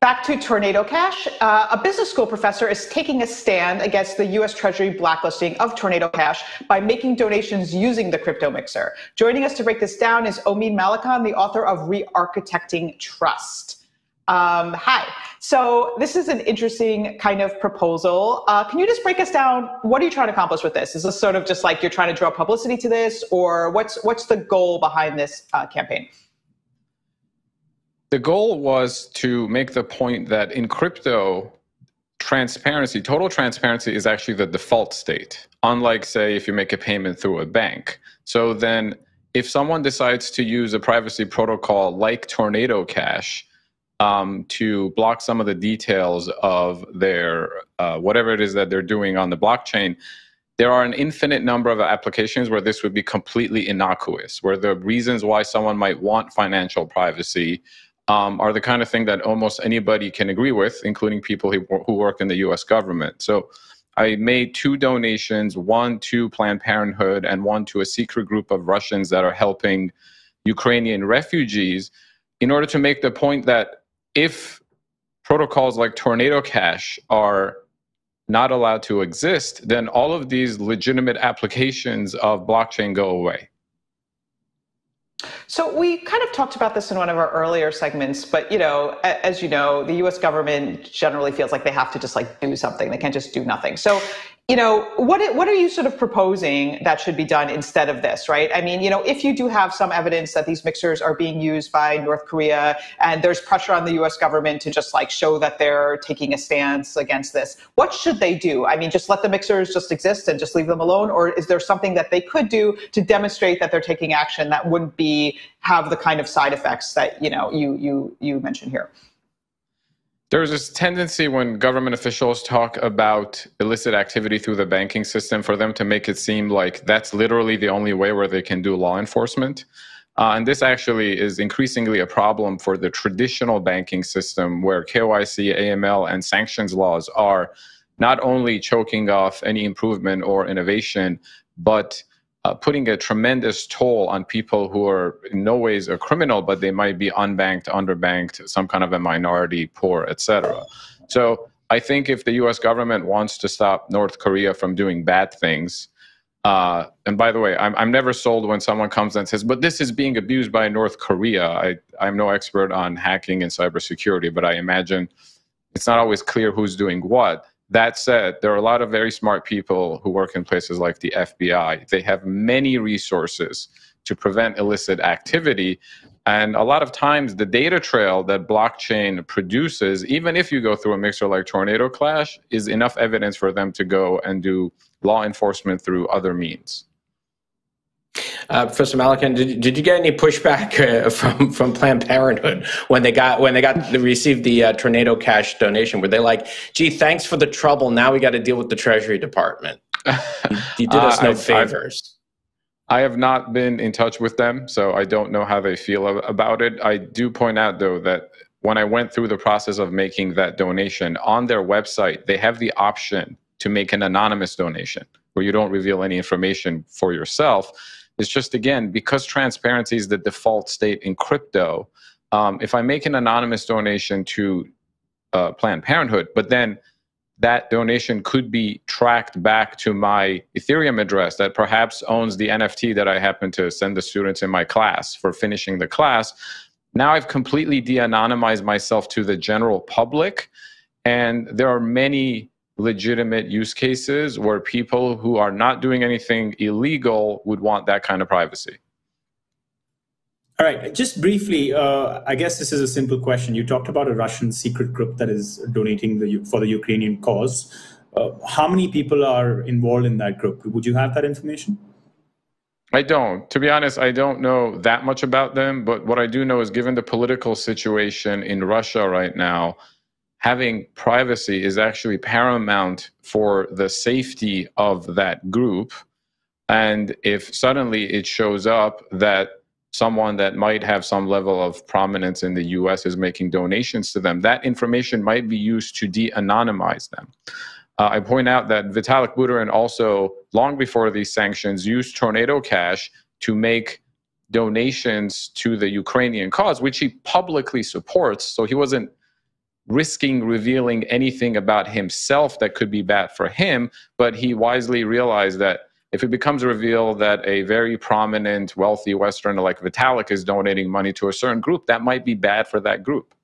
Back to Tornado Cash. Uh, a business school professor is taking a stand against the U.S. Treasury blacklisting of Tornado Cash by making donations using the crypto mixer. Joining us to break this down is Omid Malekan, the author of Re-Architecting Trust. Um, hi. So this is an interesting kind of proposal. Uh, can you just break us down? What are you trying to accomplish with this? Is this sort of just like you're trying to draw publicity to this, or what's what's the goal behind this uh, campaign? The goal was to make the point that in crypto, transparency, total transparency is actually the default state, unlike, say, if you make a payment through a bank. So then, if someone decides to use a privacy protocol like Tornado Cash um, to block some of the details of their uh, whatever it is that they're doing on the blockchain, there are an infinite number of applications where this would be completely innocuous, where the reasons why someone might want financial privacy um, are the kind of thing that almost anybody can agree with, including people who, who work in the US government. So I made two donations one to Planned Parenthood and one to a secret group of Russians that are helping Ukrainian refugees in order to make the point that if protocols like Tornado Cash are not allowed to exist, then all of these legitimate applications of blockchain go away. So we kind of talked about this in one of our earlier segments, but you know, as you know, the U.S. government generally feels like they have to just like do something; they can't just do nothing. So you know, what what are you sort of proposing that should be done instead of this, right? I mean, you know, if you do have some evidence that these mixers are being used by North Korea and there's pressure on the US government to just like show that they're taking a stance against this, what should they do? I mean, just let the mixers just exist and just leave them alone or is there something that they could do to demonstrate that they're taking action that wouldn't be have the kind of side effects that, you know, you you you mentioned here? There's this tendency when government officials talk about illicit activity through the banking system for them to make it seem like that's literally the only way where they can do law enforcement. Uh, and this actually is increasingly a problem for the traditional banking system where KYC, AML, and sanctions laws are not only choking off any improvement or innovation, but uh, putting a tremendous toll on people who are in no ways a criminal, but they might be unbanked, underbanked, some kind of a minority, poor, etc. So I think if the U.S. government wants to stop North Korea from doing bad things, uh, and by the way, I'm, I'm never sold when someone comes and says, but this is being abused by North Korea. I, I'm no expert on hacking and cybersecurity, but I imagine it's not always clear who's doing what. That said, there are a lot of very smart people who work in places like the FBI. They have many resources to prevent illicit activity. And a lot of times, the data trail that blockchain produces, even if you go through a mixer like Tornado Cash, is enough evidence for them to go and do law enforcement through other means. Uh, Professor Malekan, did, did you get any pushback uh, from from Planned Parenthood when they got when they got they received the uh, tornado cash donation? Were they like, "Gee, thanks for the trouble. Now we got to deal with the Treasury Department." You, did us no I, favors. I, I have not been in touch with them, so I don't know how they feel about it. I do point out though that when I went through the process of making that donation on their website, they have the option to make an anonymous donation where you don't reveal any information for yourself it's just, again, because transparency is the default state in crypto, um, if I make an anonymous donation to uh, Planned Parenthood, but then that donation could be tracked back to my Ethereum address that perhaps owns the NFT that I happen to send the students in my class for finishing the class. Now I've completely de anonymized myself to the general public. And there are many legitimate use cases where people who are not doing anything illegal would want that kind of privacy. All right, just briefly, uh, I guess this is a simple question. You talked about a Russian secret group that is donating the, for the Ukrainian cause. Uh, how many people are involved in that group? Would you have that information? I don't. To be honest, I don't know that much about them. But what I do know is given the political situation in Russia right now, having privacy is actually paramount for the safety of that group. And if suddenly it shows up that someone that might have some level of prominence in the US is making donations to them, that information might be used to de anonymize them. Uh, I point out that Vitalik Buterin also, long before these sanctions, used Tornado Cash to make donations to the Ukrainian cause, which he publicly supports. So he wasn't risking revealing anything about himself that could be bad for him. But he wisely realized that if it becomes revealed that a very prominent, wealthy Westerner like Vitalik is donating money to a certain group, that might be bad for that group.